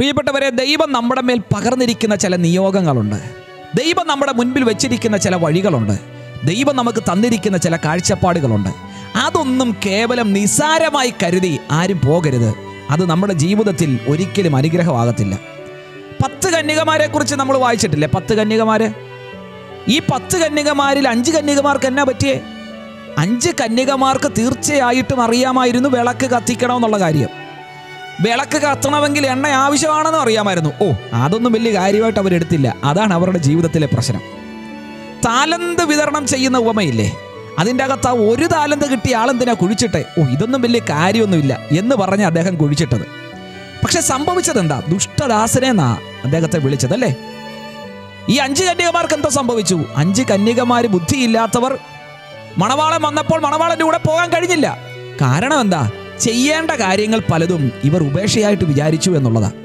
പ്രിയപ്പെട്ടവരെ ദൈവം നമ്മുടെ മേൽ പകർന്നിരിക്കുന്ന ചില നിയോഗങ്ങളുണ്ട്. ദൈവം നമ്മുടെ മുൻപിൽ വെച്ചിരിക്കുന്ന ചില വഴികളുണ്ട്. ദൈവം നമുക്ക് തന്നിരിക്കുന്ന ചില കാഴ്ചപ്പാടുകളുണ്ട്. അതൊന്നും കേവലം നിസാരമായി കരുതി ആരും പോകരുത്. അത് നമ്മുടെ ജീവിതത്തിൽ ഒരിക്കലും അനുഗ്രഹമാകത്തില്ല. പത്ത് കന്യകമാരെ കുറിച്ച് നമ്മൾ വായിച്ചിട്ടില്ലേ? പത്ത് കന്യകമാര്? ഈ പത്ത് കന്യകമാരിൽ അഞ്ച് കന്യകമാർക്ക് എന്നാ പറ്റിയേ? അഞ്ച് കന്യകമാർക്ക് തീർച്ചയായിട്ടും അറിയാമായിരുന്നു വിളക്ക് കത്തിക്കണമെന്നുള്ള കാര്യം. വിളക്ക് കത്തണമെങ്കിൽ എണ്ണ ആവശ്യമാണെന്ന് അറിയാമായിരുന്നു. ഓ അതൊന്നും വലിയ കാര്യമായിട്ട് അവരെടുത്തില്ല. അതാണ് അവരുടെ ജീവിതത്തിലെ പ്രശ്നം. താലന്ത് വിതരണം ചെയ്യുന്ന ഉപമയില്ലേ അതിന്റെ അകത്ത് ആ ഒരു താലന്ത് കിട്ടിയ ആളെന്തിനാ കുഴിച്ചിട്ടെ? ഓ ഇതൊന്നും വലിയ കാര്യമൊന്നുമില്ല എന്ന് പറഞ്ഞ് അദ്ദേഹം കുഴിച്ചിട്ടത്. പക്ഷെ സംഭവിച്ചത് എന്താ ദുഷ്ടദാസനെന്നാ അദ്ദേഹത്തെ വിളിച്ചതല്ലേ? ഈ അഞ്ച് കന്യകമാർക്ക് എന്തോ സംഭവിച്ചു? അഞ്ച് കന്യകമാര് ബുദ്ധിയില്ലാത്തവർ മണവാളം വന്നപ്പോൾ മണവാളന്റെ കൂടെ പോകാൻ കഴിഞ്ഞില്ല. കാരണം എന്താ? ചെയ്യേണ്ട കാര്യങ്ങൾ പലതും ഇവർ ഉപേക്ഷയായിട്ട് വിചാരിച്ചു എന്നുള്ളതാണ്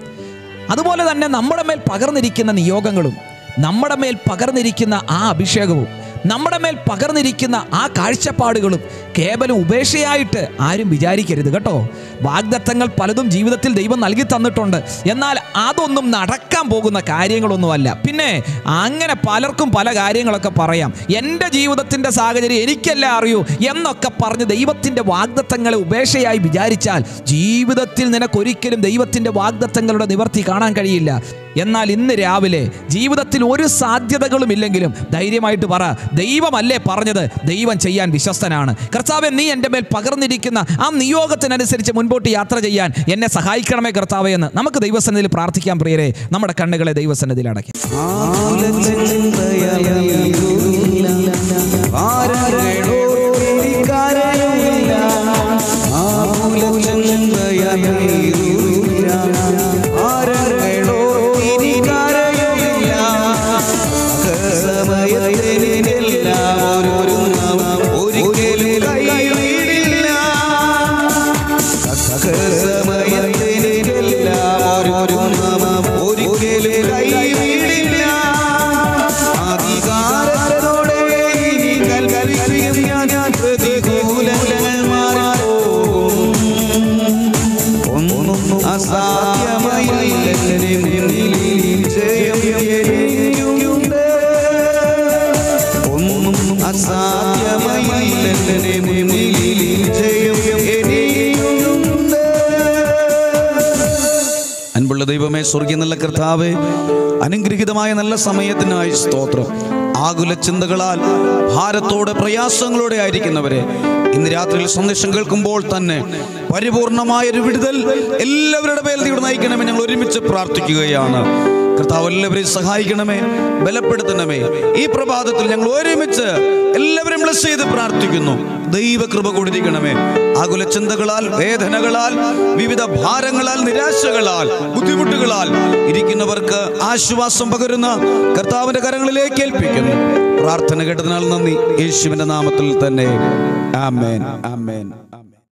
അതുപോലെ തന്നെ നമ്മുടെ മേൽ പകർന്നിരിക്കുന്ന നിയോഗങ്ങളും നമ്മുടെ മേൽ പകർന്നിരിക്കുന്ന ആ അഭിഷേകവും നമ്മുടെ മേൽ പകർന്നിരിക്കുന്ന ആ കാഴ്ചപ്പാടുകളും കേവലം ഉപേക്ഷയായിട്ട് ആരും വിചാരിക്കരുത് കേട്ടോ. വാഗ്ദത്തങ്ങൾ പലതും ജീവിതത്തിൽ ദൈവം നൽകി തന്നിട്ടുണ്ട്. എന്നാൽ അതൊന്നും നടക്കാൻ പോകുന്ന കാര്യങ്ങളൊന്നുമല്ല. പിന്നെ അങ്ങനെ പലർക്കും പല കാര്യങ്ങളൊക്കെ പറയാം. എന്റെ ജീവിതത്തിന്റെ സാഹചര്യം എനിക്കല്ല അറിയൂ എന്നൊക്കെ പറഞ്ഞ് ദൈവത്തിന്റെ വാഗ്ദത്തങ്ങളെ ഉപേക്ഷയായി വിചാരിച്ചാൽ ജീവിതത്തിൽ നിനക്കൊരിക്കലും ദൈവത്തിന്റെ വാഗ്ദത്തങ്ങളുടെ നിവർത്തി കാണാൻ കഴിയില്ല. എന്നാൽ ഇന്ന് രാവിലെ ജീവിതത്തിൽ ഒരു സാധ്യതകളും ഇല്ലെങ്കിലും ധൈര്യമായിട്ട് പറ. ദൈവമല്ലേ പറഞ്ഞത്? ദൈവം ചെയ്യാൻ വിശ്വസ്തനാണ്. കർത്താവെ നീ എന്റെ മേൽ പകർന്നിരിക്കുന്ന ആ നിയോഗത്തിനനുസരിച്ച് മുൻപോട്ട് യാത്ര ചെയ്യാൻ എന്നെ സഹായിക്കണമേ കർത്താവേ എന്ന് നമുക്ക് ദൈവസന്നിധിയിൽ പ്രാർത്ഥിക്കാൻ പ്രിയരെ. നമ്മുടെ കണ്ണുകളെ ദൈവസന്നിധിയിൽ അടയ്ക്കാം. ഒരിക്കലും കൈവിടില്ല അധികാരത്തോടെ ഇനി കൽപ്പിക്കും ഞാൻ പ്രതികൂലങ്ങൾ മാറിപ്പോകും. ഒന്നും അസാധ്യമായില്ല ജയം ഒന്നും അസാധ്യമായില്ല അൻപുള്ള ദൈവമേ സ്വർഗീയ നല്ല കർത്താവേ അനുഗ്രഹീതമായ നല്ല സമയത്തിനായി സ്തോത്രം. ആകുല ചിന്തകളാൽ ഭാരത്തോടെ പ്രയാസങ്ങളോടെ ആയിരിക്കുന്നവരെ ഇന്ന് രാത്രിയിൽ സന്ദേശം കേൾക്കുമ്പോൾ തന്നെ പരിപൂർണമായ ഒരു വിടുതൽ എല്ലാവരുടെ പേരിൽ ഇവിടെ നയിക്കണമേ ഞങ്ങൾ ഒരുമിച്ച് പ്രാർത്ഥിക്കുകയാണ്. കർത്താവ് എല്ലാവരെയും സഹായിക്കണമേ ബലപ്പെടുത്തണമേ. ഈ പ്രഭാതത്തിൽ ഞങ്ങൾ ഒരുമിച്ച് ബ്ലസ് ചെയ്ത് പ്രാർത്ഥിക്കുന്നു. ദൈവകൃപ കൊടുത്തിരിക്കണമേ ആകുല ചിന്തകളാൽ വേദനകളാൽ വിവിധ ഭാരങ്ങളാൽ നിരാശകളാൽ ബുദ്ധിമുട്ടുകളാൽ ഇരിക്കുന്നവർക്ക് ആശ്വാസം പകരുന്ന കർത്താവിന്റെ കരങ്ങളിലേക്ക് ഏൽപ്പിക്കുന്നു. പ്രാർത്ഥന കേട്ടതിനാൽ നന്ദി. യേശുവിന്റെ നാമത്തിൽ തന്നെ. ആമേൻ. ആമേൻ.